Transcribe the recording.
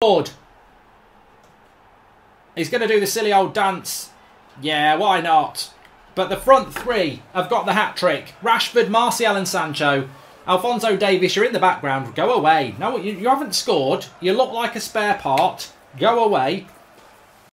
scored. He's going to do the silly old dance. Yeah, why not? But the front three have got the hat trick. Rashford, Martial and Sancho. Alfonso Davies, you're in the background. Go away. No, you, you haven't scored. You look like a spare part. Go away.